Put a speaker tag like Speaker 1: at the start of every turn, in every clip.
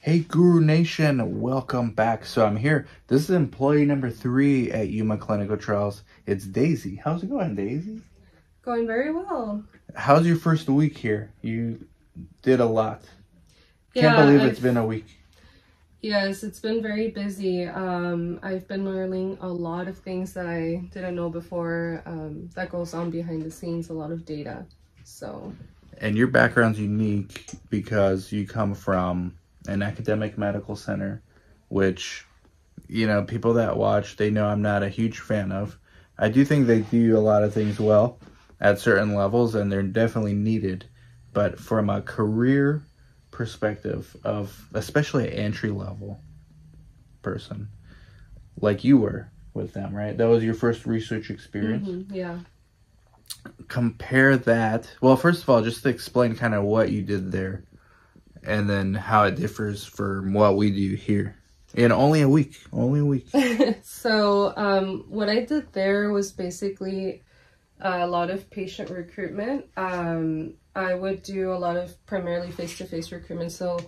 Speaker 1: Hey Guru Nation, welcome back. So I'm here. This is employee number three at Yuma Clinical Trials. It's Daisy. How's it going, Daisy?
Speaker 2: Going very well.
Speaker 1: How's your first week here? You did a lot. Can't believe it's
Speaker 2: I've-
Speaker 1: been a week.
Speaker 2: Yes, it's been very busy. Um, I've been learning a lot of things that I didn't know before. Um, that goes on behind the scenes, a lot of data. So
Speaker 1: And your background's unique because you come from an academic medical center, which, you know, people that watch, they know I'm not a huge fan of. I do think they do a lot of things well at certain levels and they're definitely needed. But from a career perspective of especially entry level person like you were with them, right? That was your first research experience
Speaker 2: mhm, yeah.
Speaker 1: compare that well first of all just to explain kind of what you did there and then how it differs from what we do here in only a week only a week
Speaker 2: so um, what I did there was basically a lot of patient recruitment. Um, I would do a lot of primarily face-to-face recruitment. So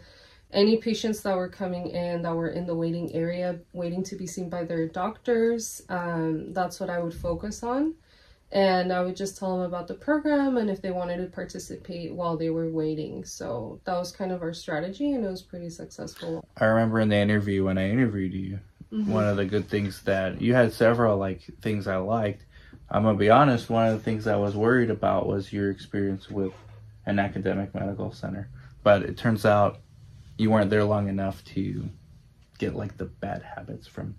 Speaker 2: any patients that were coming in that were in the waiting area, waiting to be seen by their doctors, um, that's what I would focus on. And I would just tell them about the program and if they wanted to participate while they were waiting. So that was kind of our strategy and it was pretty successful.
Speaker 1: i remember in the interview when i interviewed you mm-hmm. one of the good things that you had several like things i liked i'm gonna be honest one of the things i was worried about was your experience with an academic medical center but it turns out you weren't there long enough to get like the bad habits from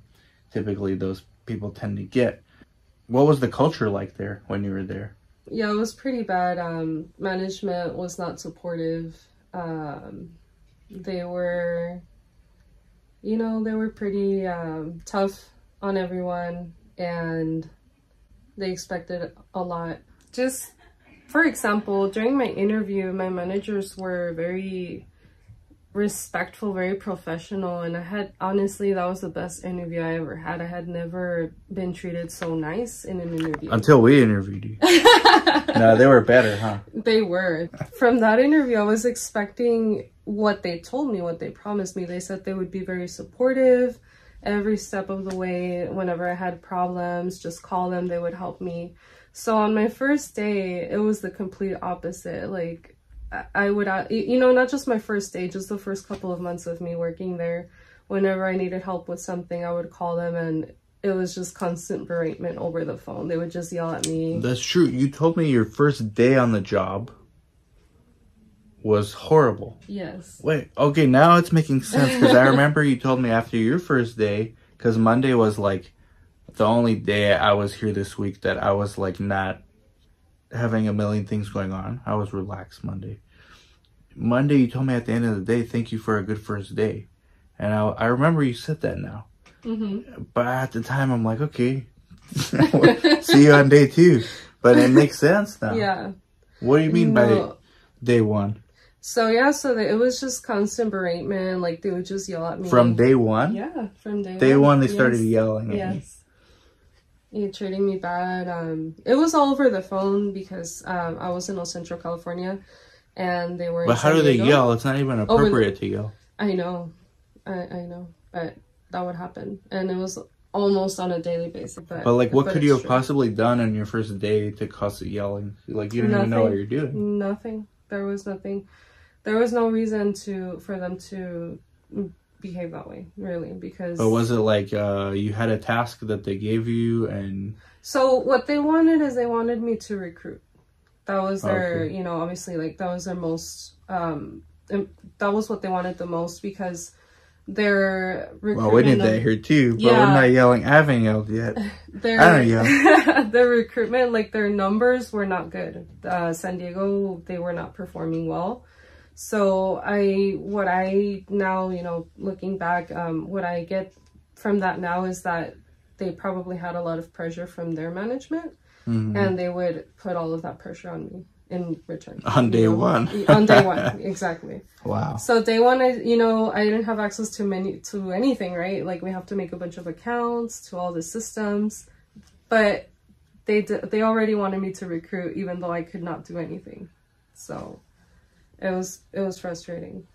Speaker 1: typically those people tend to get what was the culture like there when you were there
Speaker 2: Yeah, it was pretty bad. Um, management was not supportive. Um, they were, you know, they were pretty um, tough on everyone and they expected a lot. Just for example, during my interview, my managers were very respectful, very professional, and I had honestly that was the best interview I ever had. I had never been treated so nice in an interview.
Speaker 1: until we interviewed you no they were better huh
Speaker 2: They were. From that interview, I was expecting what they told me, what they promised me. They said they would be very supportive every step of the way. Whenever I had problems, just call them, they would help me. So on my first day, it was the complete opposite. Like, I- would, uh, you know, not just my first day, just the first couple of months of me working there. Whenever I needed help with something, I would call them and it was just constant beratement over the phone. They would just yell at me.
Speaker 1: that's true you told me your first day on the job was horrible
Speaker 2: Yes.
Speaker 1: Wait, okay, now it's making sense because I remember you told me after your first day, because Monday was like the only day I was here this week that I was like not having a million things going on. I was relaxed Monday. Monday, you told me at the end of the day, thank you for a good first day. And I, I remember you said that now.
Speaker 2: Mm-hmm.
Speaker 1: But at the time, I'm like, okay, see you on day two. But it makes sense now.
Speaker 2: Yeah.
Speaker 1: What do you mean by day one?
Speaker 2: So yeah, so the, it was just constant beratement. Like they would just yell at me.
Speaker 1: From day one?
Speaker 2: yeah, from day,
Speaker 1: Day one, they
Speaker 2: yes.
Speaker 1: started yelling.
Speaker 2: Yes. Yeah, treating me bad. Um, it was all over the phone because um, I was in El Centro, California, and they were.
Speaker 1: But how do they yell? It's not even
Speaker 2: the-
Speaker 1: appropriate to yell.
Speaker 2: I know, I I know, but that would happen, and it was almost on a daily basis. But
Speaker 1: But like, what
Speaker 2: but
Speaker 1: could you have
Speaker 2: true.
Speaker 1: possibly done on your first day to cause the yelling? Like, you didn't even know what you're doing.
Speaker 2: Nothing. There was nothing. There was no reason to for them to behave that way, really, because.
Speaker 1: But was it like uh, you had a task that they gave you, and
Speaker 2: So what they wanted is they wanted me to recruit. That was their,
Speaker 1: Okay.
Speaker 2: you know, obviously like that was their most um that was what they wanted the most because their recruitment
Speaker 1: well, we did that here too. But we're not yelling. I haven't yelled yet.
Speaker 2: their
Speaker 1: I don't yell.
Speaker 2: their recruitment like their numbers were not good. Uh San Diego they were not performing well. So I what I now, you know, looking back, um what I get from that now is that they probably had a lot of pressure from their management
Speaker 1: Mhm.
Speaker 2: and they would put all of that pressure on me in return
Speaker 1: On
Speaker 2: you
Speaker 1: day
Speaker 2: know?
Speaker 1: one.
Speaker 2: on day one exactly
Speaker 1: Wow.
Speaker 2: so day one i you know i didn't have access to many to anything right like we have to make a bunch of accounts to all the systems but they d- they already wanted me to recruit even though i could not do anything so it was it was frustrating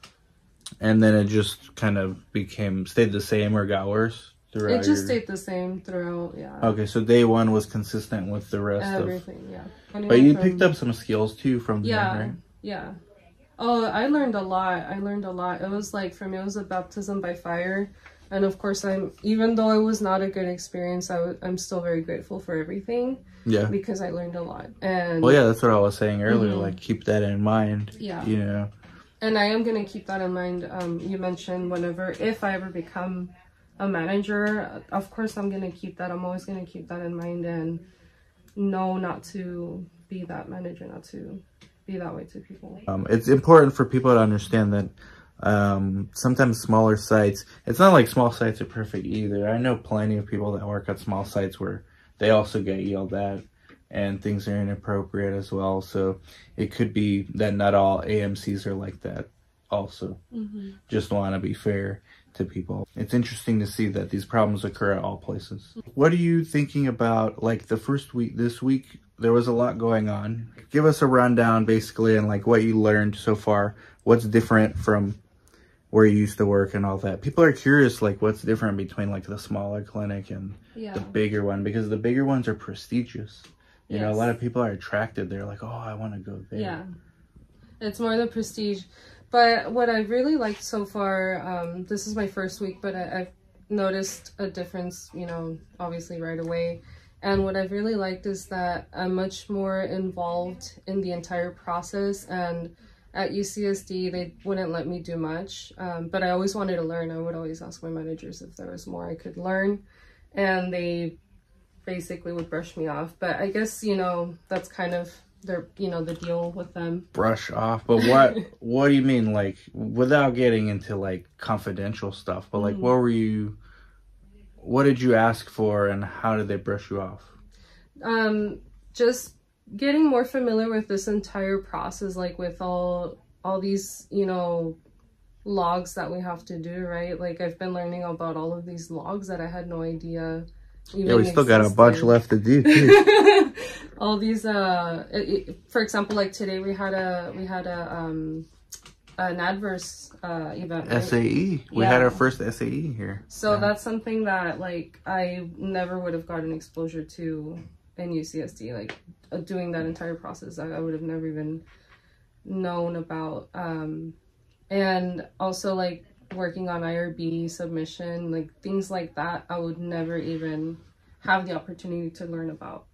Speaker 1: And then it just kind of became stayed the same or got worse throughout.
Speaker 2: It just
Speaker 1: your-
Speaker 2: stayed the same throughout. Yeah.
Speaker 1: Okay, so day one was consistent with the rest of.
Speaker 2: Everything. Yeah.
Speaker 1: But you
Speaker 2: from-
Speaker 1: picked up some skills too from them,
Speaker 2: Yeah.
Speaker 1: right?
Speaker 2: Yeah. Oh, I learned a lot. I learned a lot. It was like for me, it was a baptism by fire, and of course, I'm even though it was not a good experience, I w- I'm still very grateful for everything
Speaker 1: Yeah.
Speaker 2: because I learned a lot. And
Speaker 1: Well, yeah, that's what I was saying earlier.
Speaker 2: Mhm.
Speaker 1: Like, keep that in mind.
Speaker 2: Yeah.
Speaker 1: You know.
Speaker 2: and I am gonna keep that in mind. Um, you mentioned whenever if I ever become a manager, of course I'm gonna keep that. I'm always gonna keep that in mind and know not to be that manager, not to be that way to people.
Speaker 1: Um, it's important for people to understand that um, sometimes smaller sites, it's not like small sites are perfect either. I know plenty of people that work at small sites where they also get yelled at and things are inappropriate as well. So it could be that not all AMCs are like that also. Just want to be fair to people. It's interesting to see that these problems occur at all places. What are you thinking about like the first week this week there was a lot going on. Give us a rundown basically and like what you learned so far. What's different from where you used to work and all that. People are curious like what's different between like the smaller clinic and
Speaker 2: Yeah.
Speaker 1: the bigger one because the bigger ones are prestigious. You know, a lot of people are attracted. They're like, "Oh, I want to go there."
Speaker 2: Yeah. It's more the prestige. But what I really liked so far, um, this is my first week, but I, I've noticed a difference, you know, obviously right away. And what I've really liked is that I'm much more involved in the entire process. And at UCSD, they wouldn't let me do much. Um, but I always wanted to learn. I would always ask my managers if there was more I could learn. And they basically would brush me off. But I guess, you know, that's kind of their, you know, the deal with them.
Speaker 1: brush off but what what do you mean like without getting into like confidential stuff but like
Speaker 2: Mhm.
Speaker 1: what were you what did you ask for and how did they brush you off
Speaker 2: um just getting more familiar with this entire process like with all all these you know logs that we have to do right like i've been learning about all of these logs that i had no idea
Speaker 1: yeah we still got a bunch left to do too.
Speaker 2: all these uh it, it- for example like today we had a we had a um an adverse uh event right?
Speaker 1: sae we had our first sae here
Speaker 2: So
Speaker 1: Yeah.
Speaker 2: that's something that like I never would have gotten exposure to in UCSD. Like uh, doing that entire process, I, I would have never even known about. Um, and also like working on IRB submission, like things like that, I would never even have the opportunity to learn about.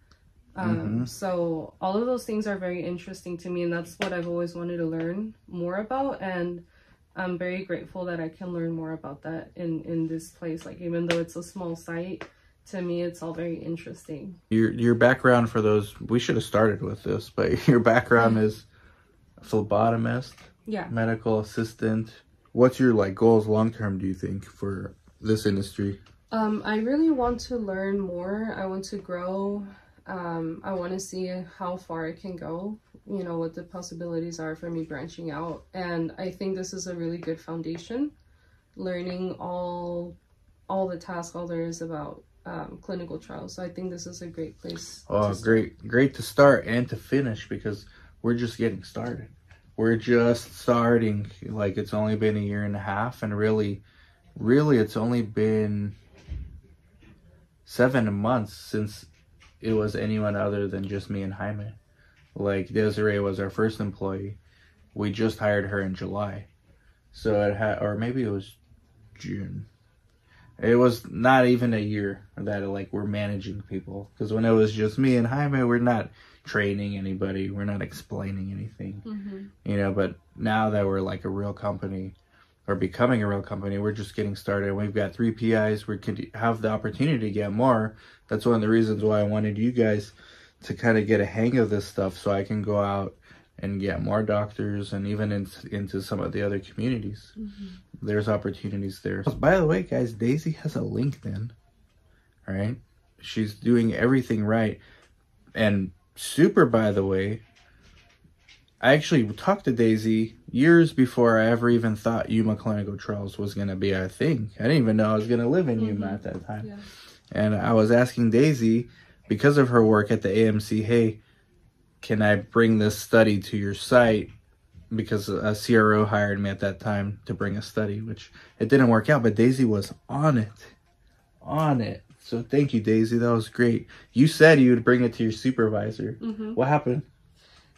Speaker 2: Um, So all of those things are very interesting to me, and that's what I've always wanted to learn more about. And I'm very grateful that I can learn more about that in in this place. Like even though it's a small site, to me it's all very interesting.
Speaker 1: your your background for those we should have started with this but your background is phlebotomist
Speaker 2: Yeah.
Speaker 1: medical assistant what's your like goals long term do you think for this industry
Speaker 2: Um, I really want to learn more. I want to grow. Um, I want to see how far I can go. You know what the possibilities are for me branching out, and I think this is a really good foundation. Learning all, all the tasks, all there is about um, clinical trials. So I think this is a great place.
Speaker 1: Oh, great, great to start and to finish because we're just getting started. We're just starting. Like it's only been a year and a half, and really, really, it's only been seven months since it was anyone other than just me and Jaime. Like Desiree was our first employee. We just hired her in July, so it had, or maybe it was June. It was not even a year that like we're managing people because when it was just me and Jaime, we're not training anybody, we're not explaining anything,
Speaker 2: Mhm.
Speaker 1: you know. But now that we're like a real company or becoming a real company, we're just getting started. We've got three PIs. We could have the opportunity to get more. That's one of the reasons why I wanted you guys to kind of get a hang of this stuff, so I can go out and get more doctors and even in, into some of the other communities there's opportunities there. Oh, by the way, guys, Daisy has a LinkedIn. Right? She's doing everything right. And super by the way, I actually talked to Daisy years before I ever even thought Yuma Clinical Trials was gonna be a thing. I didn't even know I was gonna live in Yuma at that time.
Speaker 2: Yeah.
Speaker 1: And I was asking Daisy, because of her work at the AMC, hey, can I bring this study to your site? Because a CRO hired me at that time to bring a study, which it didn't work out, but Daisy was on it. On it. So thank you, Daisy. That was great. You said you would bring it to your supervisor.
Speaker 2: Mhm.
Speaker 1: What happened?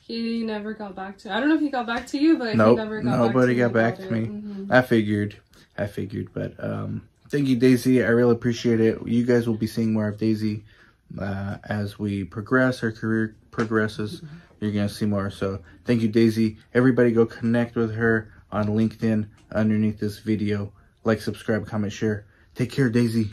Speaker 2: He never got back to. I don't know if he got back to you, but
Speaker 1: Nope,
Speaker 2: he never got
Speaker 1: nobody
Speaker 2: back to
Speaker 1: got back to me.
Speaker 2: Mhm.
Speaker 1: I figured. I figured, but um, thank you, Daisy. I really appreciate it. You guys will be seeing more of Daisy uh, as we progress. Her career progresses. You're gonna see more. So thank you, Daisy. Everybody, go connect with her on LinkedIn underneath this video. Like, subscribe, comment, share. Take care, Daisy.